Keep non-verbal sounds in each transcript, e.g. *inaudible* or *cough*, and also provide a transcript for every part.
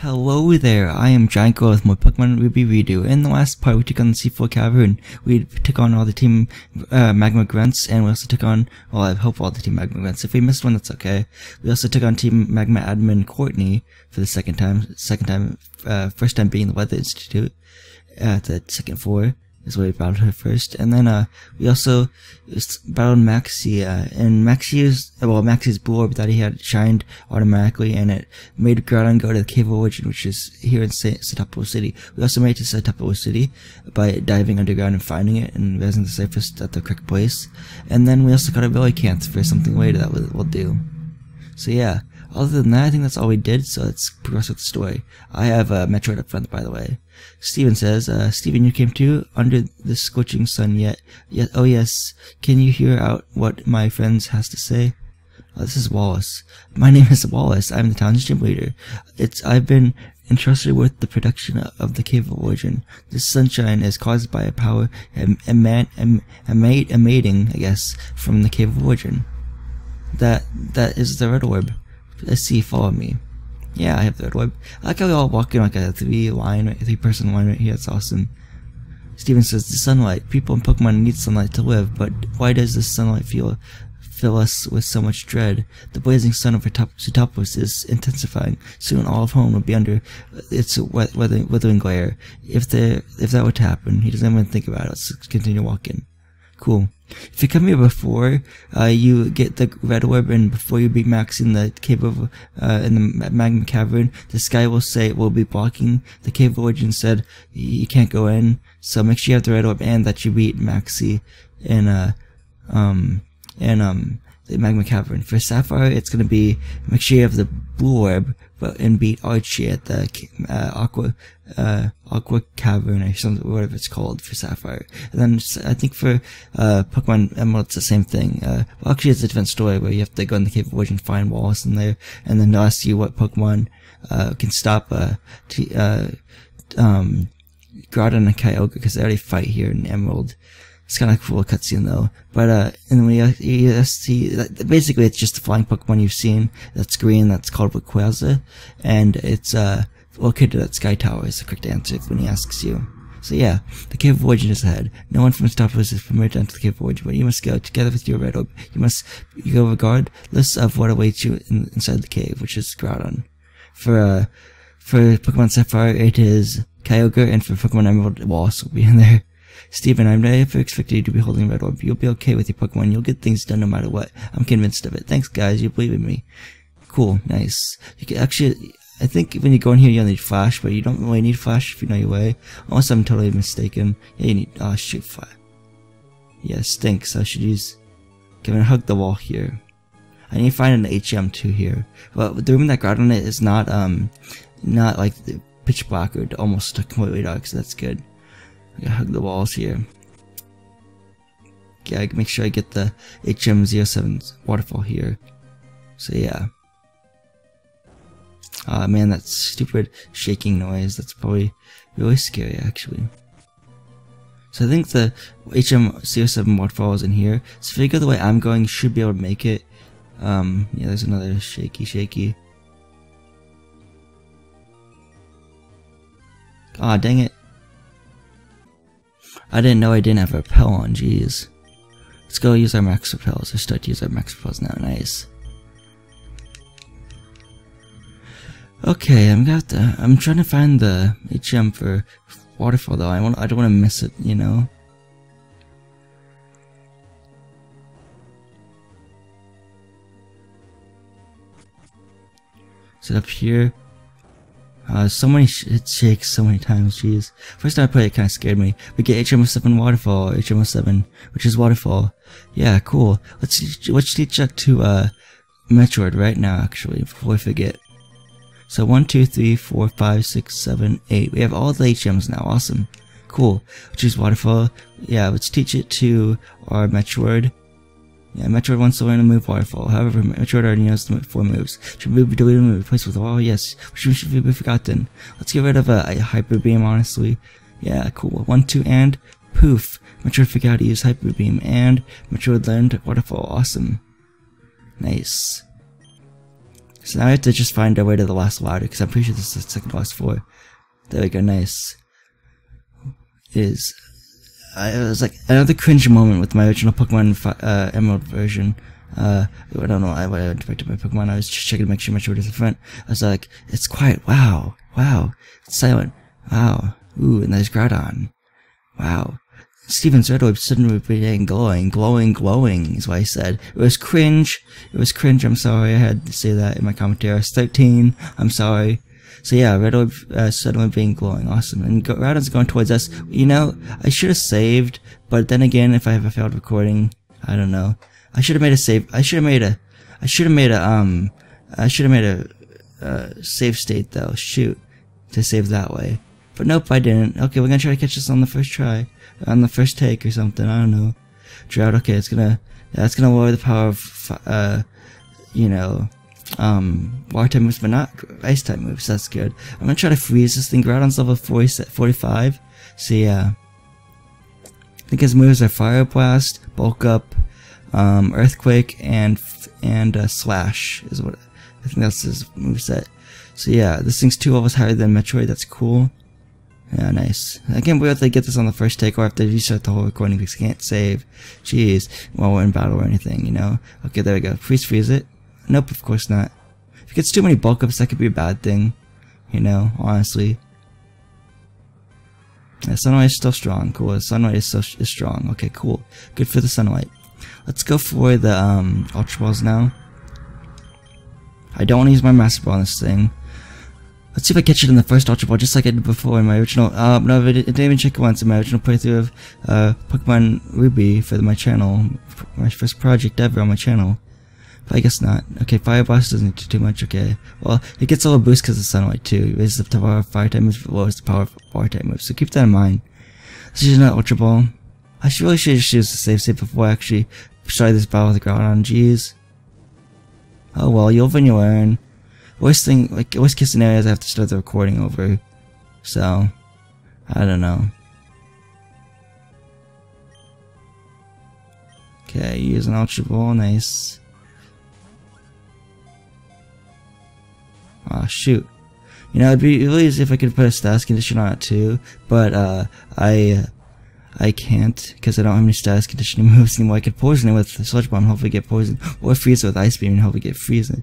Hello there, I am Girl with more Pokemon Ruby Redo. In the last part, we took on the Seafloor Cavern. We took on all the Team uh, Magma Grunts, and we also took on, well, I hope all the Team Magma Grunts. If we missed one, that's okay. We also took on Team Magma Admin Courtney for the second time. Second time, uh, first time being the Weather Institute at the second floor is where we battled her first. And then, uh, we also battled Maxie, uh, and Maxie is, well, Maxie's blue that he had shined automatically, and it made Groudon go to the Cave of Origin, which is here in Sootopolis City. We also made it to Sootopolis City by diving underground and finding it and raising the surface at the correct place. And then we also got a Relicanth for something later that we'll do. So yeah, other than that, I think that's all we did, so let's progress with the story. I have a uh, Metroid up front, by the way. Steven says, uh, Steven, you came too? Under the scorching sun yet? yet oh yes, can you hear out what my friends has to say? Oh, this is Wallace. My name is Wallace. I'm the town's gym leader. It's, I've been entrusted with the production of the Cave of Origin. This sunshine is caused by a power em, eman, em, emanating, I guess, from the Cave of Origin. That, that is the red orb. Let's see, follow me. Yeah, I have the red orb. I like how we all walk in like a three line, three person line right here. That's awesome. Steven says the sunlight. People in Pokemon need sunlight to live, but why does the sunlight feel fill us with so much dread? The blazing sun over Sootopolis is intensifying. Soon all of home will be under its withering glare. If the if that were to happen, he doesn't even think about it. Let's continue walking. Cool. If you come here before uh, you get the red orb and before you beat Max in the cave of uh, in the magma cavern, this guy will say it will be blocking the cave of origin. Said you can't go in, so make sure you have the red orb and that you beat Maxie in uh um in um the magma cavern. For Sapphire, it's gonna be make sure you have the blue orb, but and beat Archie at the uh, Aqua uh, Aqua Cavern or something, whatever it's called for Sapphire. And then I think for uh, Pokemon Emerald, it's the same thing. Uh, well, actually, it's a different story where you have to go in the Cave of Origin, find Wallace in there, and then they'll ask you what Pokemon uh, can stop uh, uh, um, Groudon and Kyogre because they already fight here in Emerald. It's kind of cool cutscene though. But uh, and we uh, you see basically it's just the flying Pokemon you've seen that's green. That's called Rayquaza, and it's uh located at Sky Tower. Is the correct answer when he asks you. So yeah, the Cave of Origin is ahead. No one from Starfus is permitted to enter the Cave of Origin, but you must go together with your Red Orb. You must you go regardless of what awaits you in, inside the cave, which is Groudon. For uh, for Pokemon Sapphire, it is Kyogre, and for Pokemon Emerald, Wallace will be in there. Steven, I never expected you to be holding Red Orb. You'll be okay with your Pokemon. You'll get things done no matter what. I'm convinced of it. Thanks, guys. You believe in me. Cool. Nice. You can actually, I think when you go in here, you need Flash, but you don't really need Flash if you know your way. Unless I'm totally mistaken. Yeah, you need, oh, shoot, Flash. Yeah, stinks. I should use, I'm gonna hug the wall here. I need to find an HM too here. Well, the room that got on it is not, um, not like the pitch black or almost completely dark, so that's good. Hug the walls here. Yeah, I make sure I get the HM07 waterfall here. So yeah. Ah uh, man, that stupid shaking noise, that's probably really scary actually. So I think the HM07 waterfall is in here. So if go the way I'm going, should be able to make it. Um, yeah, there's another shaky shaky. Ah, oh, dang it. I didn't know I didn't have a repel on, jeez. Let's go use our max repels. I start to use our max repels now, nice. Okay, I'm gonna I'm trying to find the HM for waterfall though. I want I don't want to miss it, you know. Is it up here? Uh, so many sh shakes so many times, jeez. First time I played it kinda scared me. We get HM07 Waterfall, HM07, which is Waterfall. Yeah, cool. Let's, let's teach that to, uh, Metroid right now, actually, before I forget. So one, two, three, four, five, six, seven, eight. We have all the HMs now, awesome. Cool. Choose Waterfall. Yeah, let's teach it to our Metroid. Yeah, Metroid wants to learn to move waterfall. However, Metroid already knows the four moves. Should move, delete, and move, replace with oh yes, which should be forgotten. Let's get rid of a, a hyper beam, honestly. Yeah, cool. One, two, and poof. Metroid out to use hyper beam, and Metroid learned waterfall. Awesome. Nice. So now I have to just find our way to the last ladder, because I'm pretty sure this is the second last floor. There we go, nice. Is uh, it was like another cringe moment with my original Pokemon uh, Emerald version. Uh, I don't know why I directed my Pokemon. I was just checking to make sure my sword is in front. I was like, it's quiet. Wow. Wow. It's silent. Wow. Ooh, and there's Groudon. Wow. Steven's red orb suddenly began glowing, glowing, glowing, is what I said. It was cringe. It was cringe. I'm sorry. I had to say that in my commentary. I was 13. I'm sorry. So yeah, red orb uh, suddenly being glowing. Awesome. And Groudon's going towards us. You know, I should have saved, but then again, if I have a failed recording, I don't know. I should have made a save. I should have made a. I should have made a. Um. I should have made a. Uh, save state though. Shoot, to save that way. But nope, I didn't. Okay, we're gonna try to catch this on the first try, on the first take or something. I don't know. Drought. Okay, it's gonna. That's gonna lower the power of. Uh, you know, um, water moves, but not ice type moves. That's good. I'm gonna try to freeze this thing. Groudon's level 40, 45. So yeah. I think his moves are Fire Blast, Bulk Up, um, Earthquake, and and uh, Slash is what I think that's his move set. So yeah, this thing's two levels higher than Metroid. That's cool. Yeah, nice. I can't believe they get this on the first take or if they restart the whole recording because can't save. Jeez, while we're in battle or anything, you know? Okay, there we go. Freeze freeze it. Nope, of course not. If it gets too many bulk ups, that could be a bad thing. You know, honestly. Yeah, sunlight is still strong. Cool. Sunlight is still is strong. Okay, cool. Good for the sunlight. Let's go for the um, Ultra Balls now. I don't want to use my Master Ball on this thing. Let's see if I catch it in the first Ultra Ball, just like I did before in my original, uh, no, I didn't even check it once in my original playthrough of, uh, Pokemon Ruby for my channel, my first project ever on my channel. I guess not. Okay, Fire Blast doesn't do too much, okay. Well, it gets a little boost because of Sunlight too. It raises the power of Fire type moves, lowers the power of Water type moves, so keep that in mind. This is not Ultra Ball. I should really should just use the save state before I actually start this battle with the Groudon, jeez. Oh well, you'll when you learn. Worst thing, like, worst case scenario is I have to start the recording over. So, I don't know. Okay, use an Ultra Ball, nice. Oh shoot. You know, it'd be really easy if I could put a status condition on it too, but, uh, I, I can't, because I don't have any status conditioning *laughs* moves anymore. I could poison it with Sludge Bomb, hopefully get poisoned, or freeze it with Ice Beam and hopefully get freezing.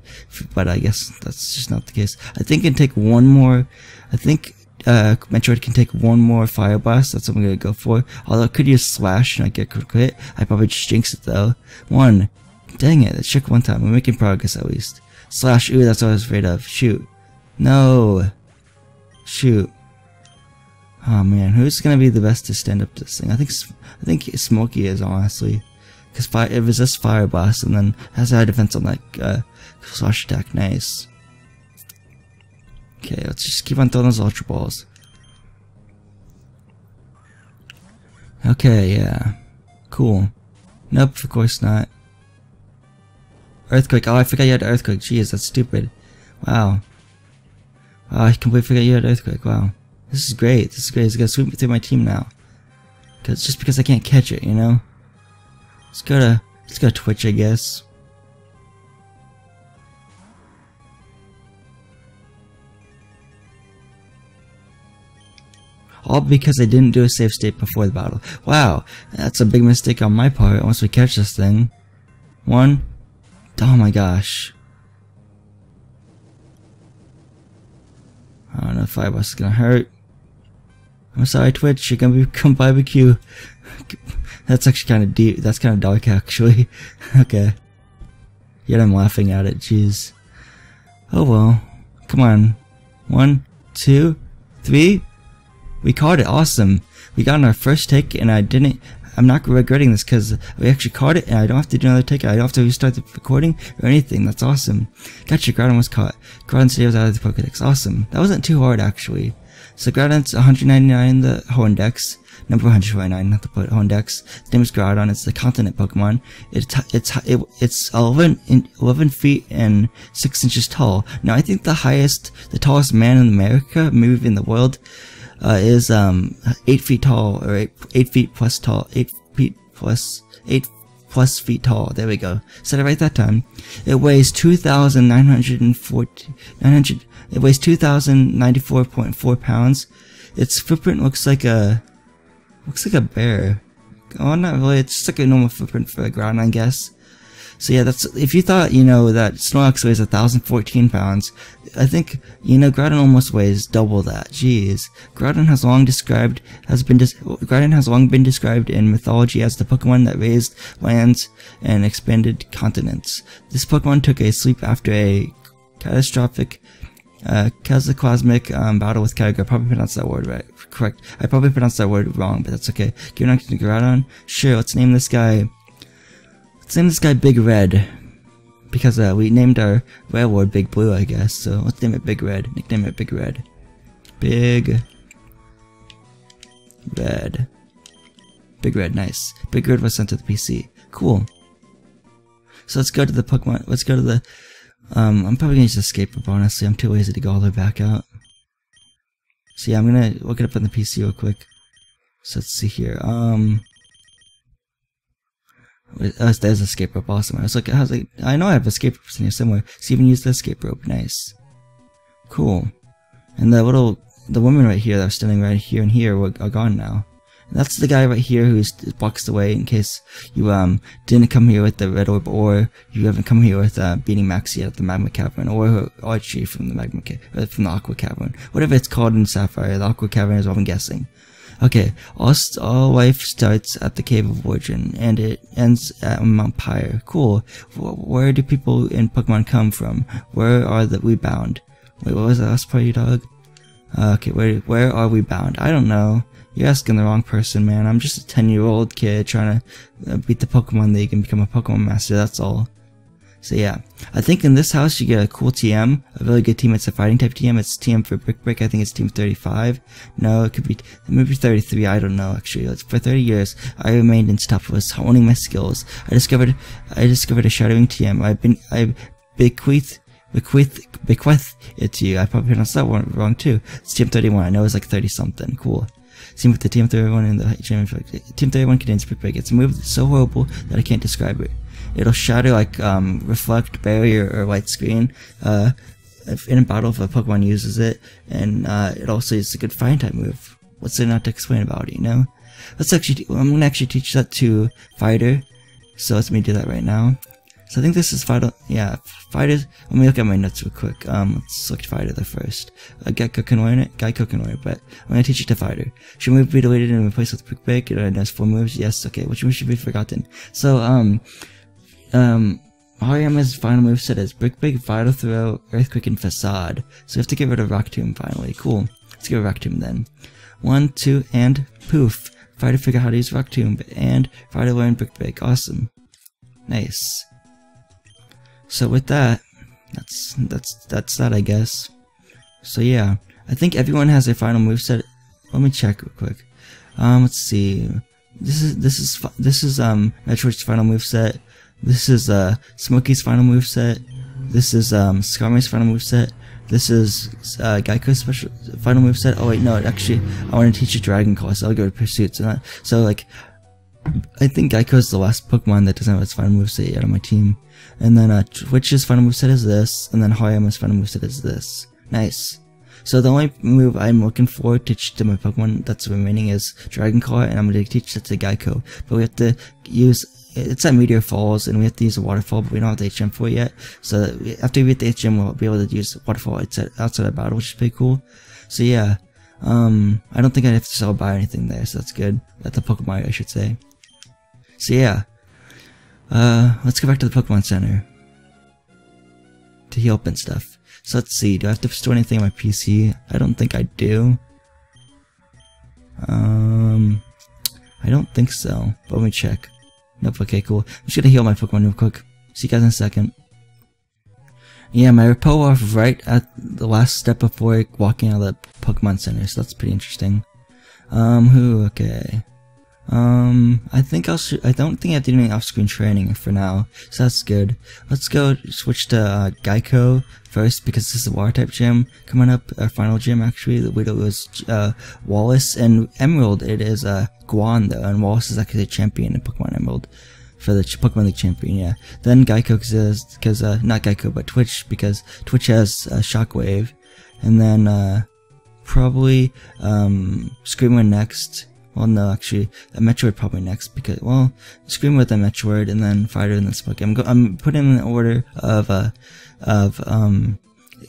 But I guess that's just not the case. I think it can take one more, I think, uh, Metroid can take one more Fire Blast, that's what I'm gonna go for. Although I could use Slash and I get critical hit, I probably just jinx it though. One. Dang it, It shook one time. We're making progress at least. Slash, ooh, that's what I was afraid of. Shoot. No. Shoot. Oh man, who's gonna be the best to stand up to this thing? I think I think Smokey is honestly, because fire it resists fire blast and then has high defense on that uh, slash attack. Nice. Okay, let's just keep on throwing those ultra balls. Okay, yeah, cool. Nope, of course not. Earthquake. Oh, I forgot you had earthquake. Jeez, that's stupid. Wow. Oh, I completely forgot you had earthquake. Wow. This is great. This is great. It's gonna sweep me through my team now. Cause just because I can't catch it, you know. Let's go to let's go to Twitch, I guess. All because I didn't do a save state before the battle. Wow, that's a big mistake on my part once we catch this thing. One. Oh my gosh. I don't know if Fireball is gonna hurt. I'm sorry, Twitch. You're gonna become *laughs* barbecue. That's actually kind of deep. That's kind of dark, actually. *laughs* okay. Yet I'm laughing at it. Jeez. Oh well. Come on. One, two, three. We caught it. Awesome. We got on our first take, and I didn't. I'm not regretting this because we actually caught it, and I don't have to do another take. I don't have to restart the recording or anything. That's awesome. Gotcha. Groudon was caught. Groudon saves out of the Pokedex. Awesome. That wasn't too hard, actually. So Groudon's 199 in the Hoenn Dex, number 149, not the put Hoenn Dex. His name is Groudon. It's the continent Pokemon. It, it's it, it's 11 in, 11 feet and 6 inches tall. Now I think the highest, the tallest man in America, maybe in the world, uh, is um 8 feet tall or 8, 8 feet plus tall, 8 feet plus 8 plus feet tall. There we go. Said it right that time. It weighs 2,940, 900, it weighs 2,094.4 pounds. Its footprint looks like a, looks like a bear. Oh, not really. It's just like a normal footprint for the ground, I guess. So yeah, that's if you thought you know that Snorlax weighs 1,014 pounds, I think you know Groudon almost weighs double that. Jeez, Groudon has long described has been Groudon has long been described in mythology as the Pokemon that raised lands and expanded continents. This Pokemon took a sleep after a catastrophic uh, cataclysmic um, battle with Kyogre. I probably pronounced that word right. Correct. I probably pronounced that word wrong, but that's okay. Giving on to Groudon. Sure, let's name this guy Let's name this guy Big Red. Because uh, we named our railroad Big Blue, I guess. So let's name it Big Red. Nickname it Big Red. Big Red. Big Red, nice. Big Red was sent to the PC. Cool. So let's go to the Pokemon. Let's go to the. Um, I'm probably gonna use escape rope. Honestly, I'm too lazy to go all the way back out. So yeah, I'm gonna look it up on the PC real quick. So let's see here. Um, uh, there's escape rope awesome. I was like, I was like, I know I have escape ropes in here somewhere. So even use the escape rope. Nice. Cool. And the little, the woman right here that was standing right here and here were, are gone now. And that's the guy right here who's boxed away in case you um didn't come here with the red orb or you haven't come here with uh, beating Maxie at the magma cavern or Archie from the magma ca- from the aqua cavern. Whatever it's called in Sapphire, the aqua cavern is what I'm guessing. Okay, all, all life starts at the Cave of Origin, and it ends at Mount Pyre. Cool. Where do people in Pokemon come from? Where are the, we bound? Wait, what was the last part, you dog? Uh, okay, where where are we bound? I don't know. You're asking the wrong person, man. I'm just a 10 year old kid trying to uh, beat the Pokemon League and become a Pokemon Master, that's all. So yeah, I think in this house you get a cool TM, a really good team. It's a fighting type TM. It's TM for Brick Break. I think it's team 35. No, it could be maybe 33. I don't know actually. For 30 years, I remained in stuff was honing my skills. I discovered I discovered a shadowing TM. I've been I bequeath bequeath bequeath it to you. I probably pronounced that one wrong too. It's TM 31. I know it's like 30 something. Cool. Same with the TM 31 in the gym. TM 31 contains Brick Break. It's a move that's so horrible that I can't describe it it'll shatter like um, reflect barrier or Light Screen uh, in a battle if a Pokemon uses it, and uh, it also is a good fighting type move. What's there not to explain about it, you know? Let's actually, I'm gonna actually teach that to Fighter, so let me do that right now. So I think this is Fighter, yeah, Fighter, let me look at my notes real quick. Um, let's select Fighter the first. Uh, Geico can learn it, Geico can learn it, but I'm gonna teach it to Fighter. Should move be deleted and replaced with Brick Break? It has four moves, yes, okay, which move should be forgotten? So, um, um, Hariyama's final moveset is Brick Break, Vital Throw, Earthquake, and Facade. So we have to get rid of Rock Tomb finally. Cool. Let's get Rock Tomb then. One, two, and poof. Try to figure out how to use Rock Tomb, and try to learn Brick Break. Awesome. Nice. So with that, that's that's that's that I guess. So yeah, I think everyone has their final moveset. Let me check real quick. Um, let's see. This is this is this is um Metroid's final moveset. This is uh, Smokey's final move set. This is um, final move set. This is uh, Geico's special final move set. Oh wait, no, actually, I want to teach you Dragon Claw, so I'll go to Pursuit. So, not, so like, I think Geico's the last Pokemon that doesn't have its final move set yet on my team. And then uh, Twitch's final move set is this, and then Hariyama's final move set is this. Nice. So the only move I'm looking for to teach to my Pokemon that's remaining is Dragon Claw, and I'm going to teach that to Geico. But we have to use it's at Meteor Falls, and we have to use a waterfall, but we don't have the HM for it yet. So after we get the HM, we'll be able to use waterfall outside, of battle, which is pretty cool. So yeah, um, I don't think I have to sell buy anything there, so that's good. At the Pokemon, I should say. So yeah, uh, let's go back to the Pokemon Center to heal up and stuff. So let's see, do I have to store anything on my PC? I don't think I do. Um, I don't think so, but let me check. Nope, okay, cool. I'm just gonna heal my Pokemon real quick. See you guys in a second. Yeah, my repel off right at the last step before walking out of the Pokemon Center, so that's pretty interesting. Um, who, okay. Um, I think I'll, I don't think I have to do any off-screen training for now, so that's good. Let's go switch to, uh, Geico first, because this is a water-type gym coming up, our final gym actually, the widow was, uh, Wallace, and Emerald, it is, uh, Juan though, and Wallace is actually the champion in Pokemon Emerald. for the Pokemon League champion. Yeah. Then Geico because uh, not Geico but Twitch because Twitch has uh, Shockwave, and then uh, probably um, Screaming next. Well, no, actually, a Metroid probably next because well, Scream with a Metroid and then Fighter and then Smoky. I'm go- I'm putting in the order of uh of um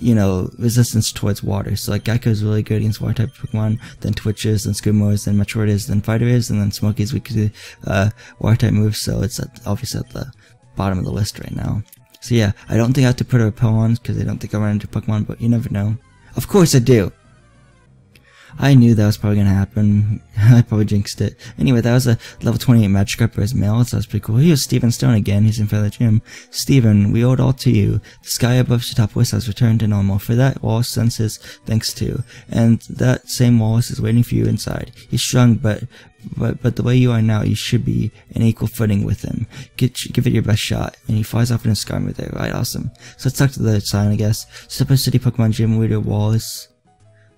you know, resistance towards water. So like Geico is really good against water type Pokemon, then Twitch is, then Screamo is, then Metroid is, then Fighter is, and then Smoky's weak to uh, water type moves, so it's at, obviously at the bottom of the list right now. So yeah, I don't think I have to put a repel on because I don't think I run into Pokemon, but you never know. Of course I do! I knew that was probably gonna happen. *laughs* I probably jinxed it. Anyway, that was a level 28 Magikarp for his male, so that's pretty cool. Here's Steven Stone again, he's in front of the gym. Steven, we owe it all to you. The sky above Sootopolis has returned to normal. For that, Wallace sends his thanks to. And that same Wallace is waiting for you inside. He's strong, but but but the way you are now, you should be in equal footing with him. Get, give it your best shot. And he flies off in a sky there. Right, awesome. So let's talk to the sign, I guess. Super City Pokemon Gym Leader Wallace.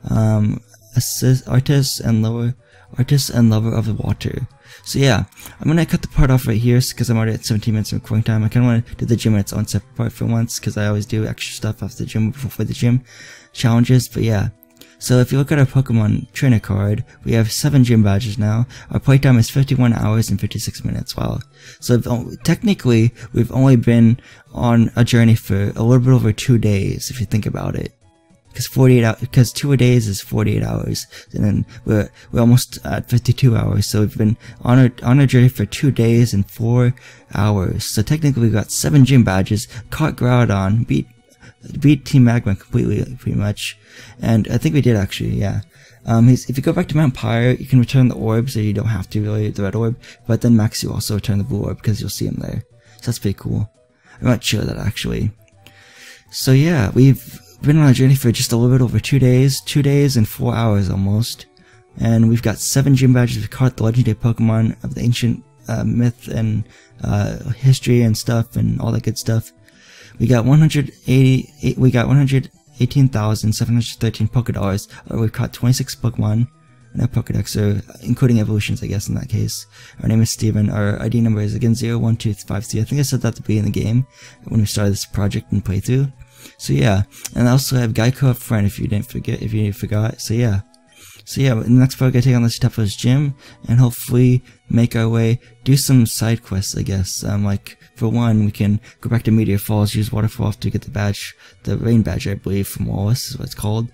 Um, assist artist and lover artist and lover of the water. So yeah, I'm gonna cut the part off right here because I'm already at 17 minutes of recording time. I kind of want to do the gym in its own separate part for once because I always do extra stuff after the gym before the gym challenges. But yeah, so if you look at our Pokemon trainer card, we have 7 gym badges now. Our playtime is 51 hours and 56 minutes. Wow. So technically, we've only been on a journey for a little bit over 2 days if you think about it because 48 hours, because two a days is 48 hours, and then we're, we're almost at 52 hours, so we've been on our, on our journey for two days and four hours, so technically we've got seven gym badges, caught Groudon, beat, beat Team Magma completely, pretty much, and I think we did actually, yeah. Um, if you go back to Mount Pyre, you can return the orb, so you don't have to really, the red orb, but then Max, you also return the blue orb, because you'll see him there. So that's pretty cool. I'm might show that actually. So yeah, we've been on a journey for just a little bit over two days, two days and four hours almost. And we've got seven gym badges. We caught the legendary Pokemon of the ancient uh, myth and uh, history and stuff and all that good stuff. We got 180, we got 118,713 Pokedollars. Uh, We've caught 26 Pokemon in our Pokedex, or including evolutions, I guess, in that case. Our name is Steven. Our ID number is again 01253. I think I said that to be in the game when we started this project and playthrough. So yeah, and I also have Geico up front if you didn't forget, if you forgot. So yeah. So yeah, in the next part, I take on the Sootopolis gym and hopefully make our way, do some side quests, I guess. Um, like, for one, we can go back to Meteor Falls, use Waterfall to get the badge, the rain badge, I believe, from Wallace is what it's called.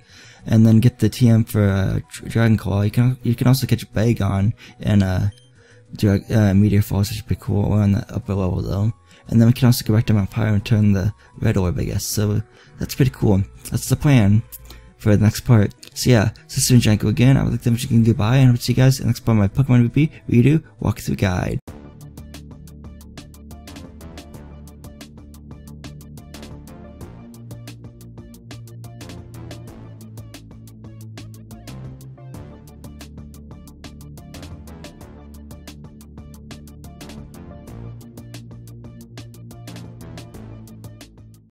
And then get the TM for, uh, Dragon Claw. You can, you can also catch Bagon and, uh, uh, Meteor Falls, which would be cool. We're on the upper level though. And then we can also go back to Mount Pyre and turn the red orb, I guess. So that's pretty cool. That's the plan for the next part. So yeah, this is Janko again. I would like to wish goodbye and I hope to see you guys in the next part of my Pokemon VP redo walkthrough guide.